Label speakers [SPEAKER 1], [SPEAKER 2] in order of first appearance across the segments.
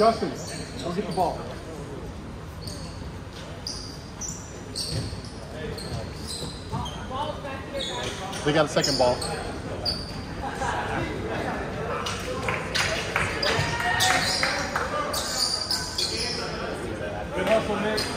[SPEAKER 1] Justin, go get the ball. They got a second ball.
[SPEAKER 2] Good hustle, Nick.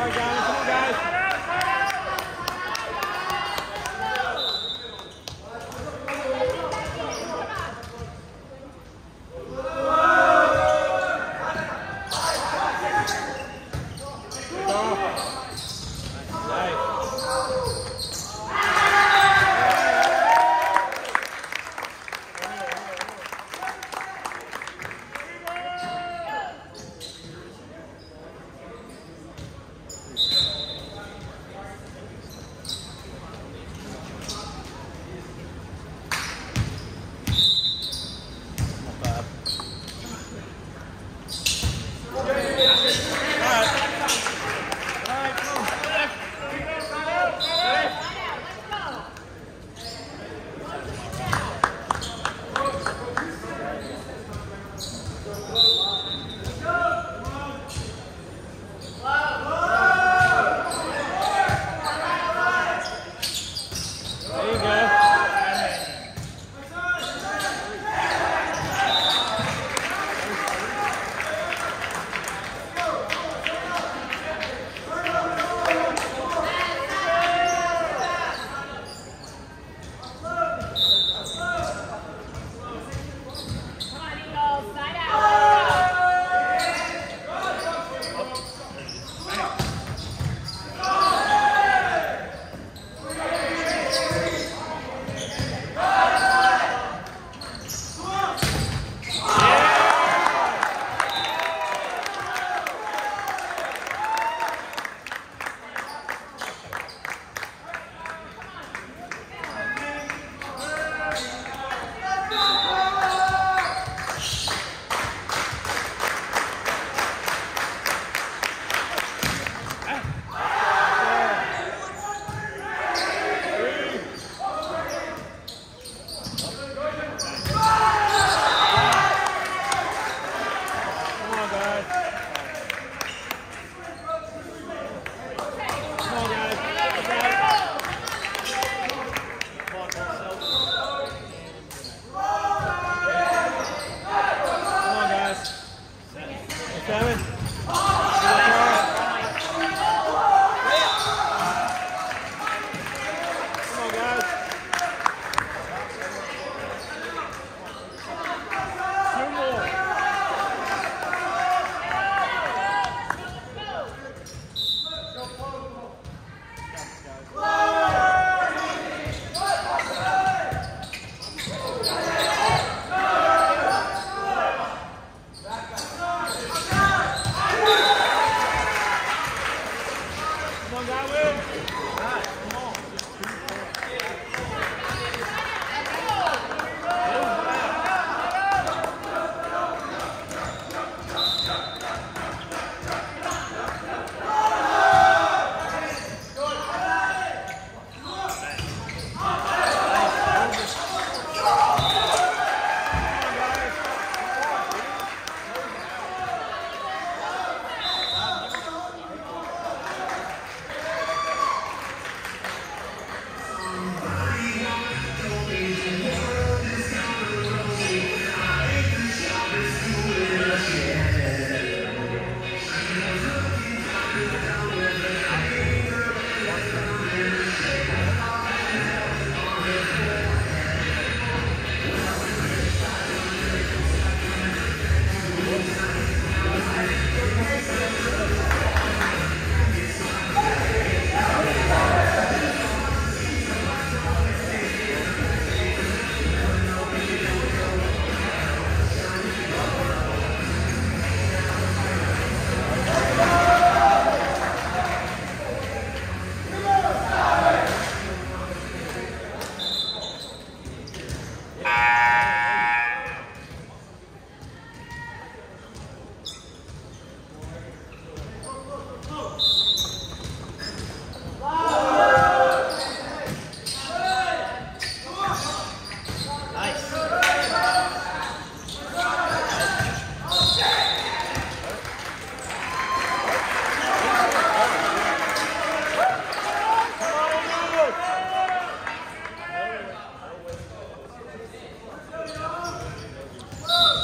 [SPEAKER 2] All right, guys.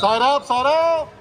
[SPEAKER 1] Side out, side out.